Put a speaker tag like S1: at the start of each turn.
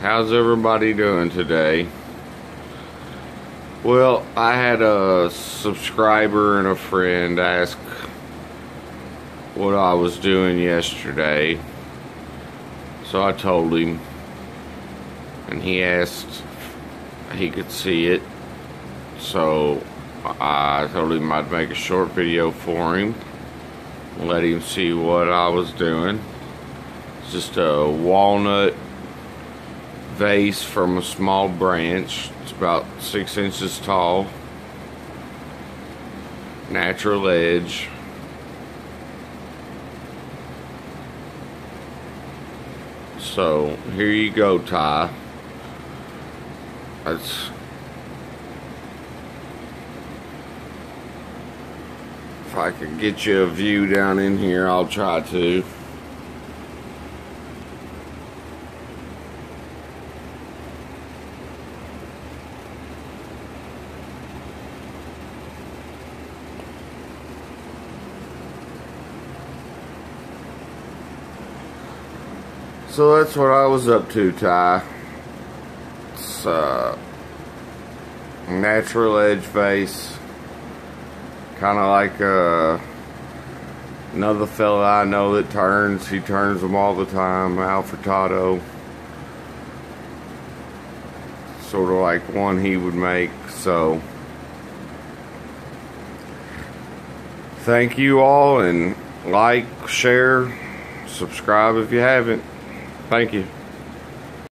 S1: How's everybody doing today? Well, I had a subscriber and a friend ask what I was doing yesterday. So I told him. And he asked he could see it. So I told him I'd make a short video for him. Let him see what I was doing. It's just a walnut vase from a small branch. It's about six inches tall. Natural edge. So here you go, Ty. That's if I could get you a view down in here, I'll try to. So that's what I was up to, Ty. It's uh, natural edge face. Kind of like uh, another fella I know that turns. He turns them all the time, Al Furtado. Sort of like one he would make, so. Thank you all and like, share, subscribe if you haven't. Thank you.